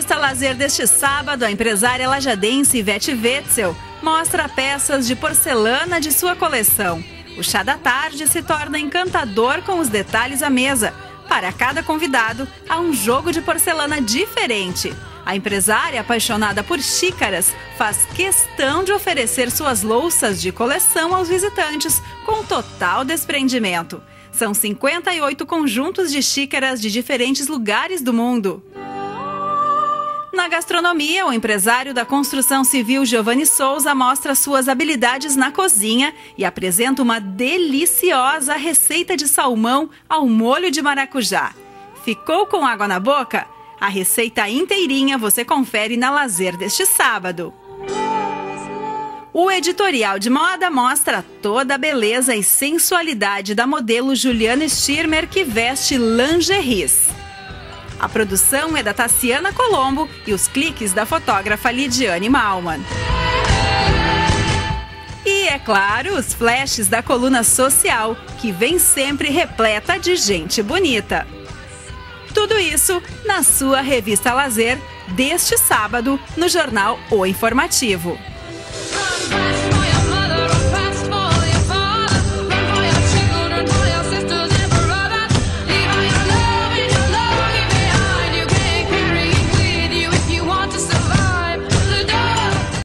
lazer deste sábado, a empresária lajadense Ivete Wetzel mostra peças de porcelana de sua coleção. O chá da tarde se torna encantador com os detalhes à mesa. Para cada convidado, há um jogo de porcelana diferente. A empresária, apaixonada por xícaras, faz questão de oferecer suas louças de coleção aos visitantes com total desprendimento. São 58 conjuntos de xícaras de diferentes lugares do mundo. Na gastronomia, o empresário da construção civil Giovanni Souza mostra suas habilidades na cozinha e apresenta uma deliciosa receita de salmão ao molho de maracujá. Ficou com água na boca? A receita inteirinha você confere na Lazer deste sábado. O editorial de moda mostra toda a beleza e sensualidade da modelo Juliana Stirmer que veste lingeries. A produção é da Tassiana Colombo e os cliques da fotógrafa Lidiane Malman. E, é claro, os flashes da coluna social, que vem sempre repleta de gente bonita. Tudo isso na sua revista Lazer deste sábado no jornal O Informativo.